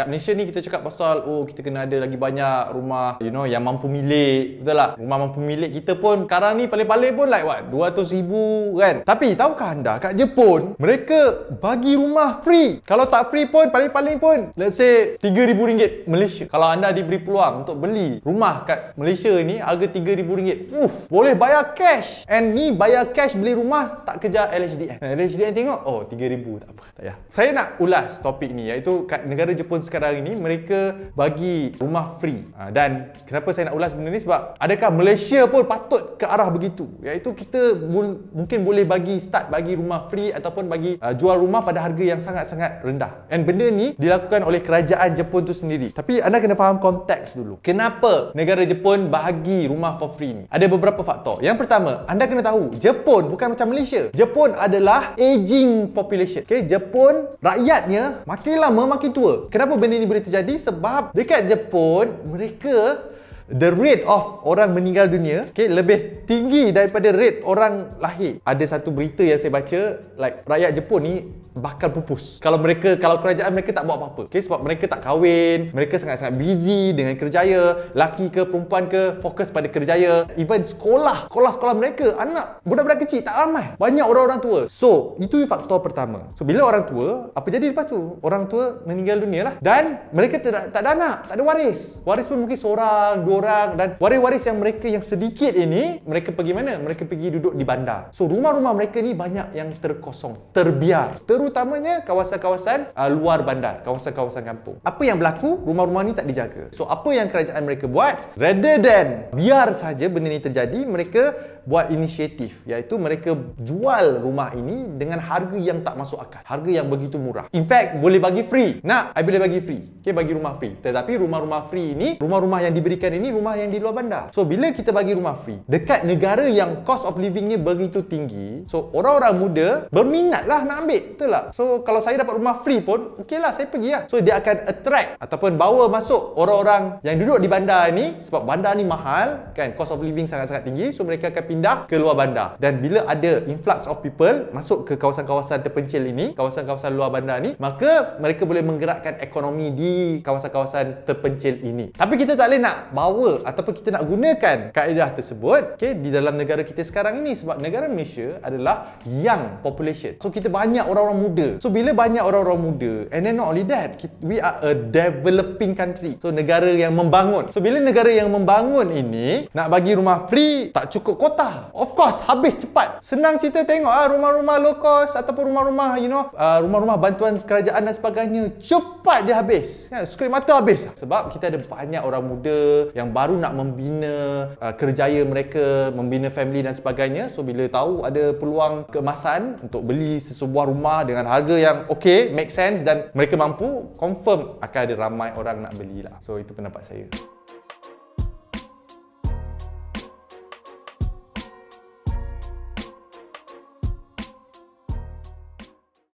kat Malaysia ni kita cakap pasal oh kita kena ada lagi banyak rumah you know yang mampu milik. Betul lah rumah mampu milik kita pun sekarang ni paling-paling pun like what? 200 ribu kan? Tapi tahukah anda kat Jepun mereka bagi rumah free. Kalau tak free pun paling-paling pun let's say 3000 ringgit Malaysia. Kalau anda diberi peluang untuk beli rumah kat Malaysia ni harga 3000 ringgit. Uff boleh bayar cash. And ni bayar cash beli rumah tak kejar LHDN LHDN tengok oh 3000 tak apa tak payah. Saya nak ulas topik ni iaitu kat negara Jepun sekarang ini mereka bagi rumah free. Ha, dan kenapa saya nak ulas benda ni? Sebab adakah Malaysia pun patut ke arah begitu? Iaitu kita mungkin boleh bagi start bagi rumah free ataupun bagi uh, jual rumah pada harga yang sangat-sangat rendah. And benda ni dilakukan oleh kerajaan Jepun tu sendiri. Tapi anda kena faham konteks dulu. Kenapa negara Jepun bahagi rumah for free ni? Ada beberapa faktor. Yang pertama anda kena tahu Jepun bukan macam Malaysia. Jepun adalah aging population. Okay? Jepun rakyatnya makin lama makin tua. Kenapa benda ni boleh terjadi sebab dekat Jepun mereka the rate of orang meninggal dunia okay, lebih tinggi daripada rate orang lahir. Ada satu berita yang saya baca like rakyat Jepun ni bakal pupus. Kalau mereka kalau kerajaan mereka tak buat apa-apa. Okay, sebab mereka tak kahwin, mereka sangat-sangat busy dengan kerjaya, laki ke perempuan ke fokus pada kerjaya. Even sekolah, sekolah-sekolah mereka anak budak-budak kecil tak ramai. Banyak orang-orang tua. So, itu faktor pertama. So, bila orang tua, apa jadi lepas tu? Orang tua meninggal dunia lah. Dan mereka tak, tak ada anak, tak ada waris. Waris pun mungkin seorang, dua orang dan waris-waris yang mereka yang sedikit ini mereka pergi mana? Mereka pergi duduk di bandar. So rumah-rumah mereka ni banyak yang terkosong, terbiar. Terutamanya kawasan-kawasan uh, luar bandar, kawasan-kawasan kampung. Apa yang berlaku? Rumah-rumah ni tak dijaga. So apa yang kerajaan mereka buat? Rather than biar saja benda ni terjadi, mereka buat inisiatif iaitu mereka jual rumah ini dengan harga yang tak masuk akal. Harga yang begitu murah. In fact, boleh bagi free. Nak, I boleh bagi free. Okay, bagi rumah free. Tetapi rumah-rumah free ini, rumah-rumah yang diberikan ini rumah yang di luar bandar. So, bila kita bagi rumah free, dekat negara yang cost of livingnya begitu tinggi, so orang-orang muda berminat lah nak ambil. Betul tak? So, kalau saya dapat rumah free pun, okey lah, saya pergi lah. So, dia akan attract ataupun bawa masuk orang-orang yang duduk di bandar ini sebab bandar ni mahal, kan? Cost of living sangat-sangat tinggi. So, mereka akan pindah ke luar bandar. Dan bila ada influx of people masuk ke kawasan-kawasan terpencil ini, kawasan-kawasan luar bandar ni, maka mereka boleh menggerakkan ekonomi di kawasan-kawasan terpencil ini. Tapi kita tak boleh nak bawa ataupun kita nak gunakan kaedah tersebut okay, di dalam negara kita sekarang ini sebab negara Malaysia adalah young population. So kita banyak orang-orang muda. So bila banyak orang-orang muda and then not only that, we are a developing country. So negara yang membangun. So bila negara yang membangun ini nak bagi rumah free tak cukup kota. Of course, habis cepat. Senang cerita tengok ah rumah-rumah low cost ataupun rumah-rumah you know, uh, rumah-rumah bantuan kerajaan dan sebagainya. Cepat je habis. Ya, skrip mata habis. Sebab kita ada banyak orang muda yang baru nak membina uh, kerjaya mereka, membina family dan sebagainya. So bila tahu ada peluang keemasan untuk beli sesebuah rumah dengan harga yang okay, make sense dan mereka mampu, confirm akan ada ramai orang nak belilah. So itu pendapat saya.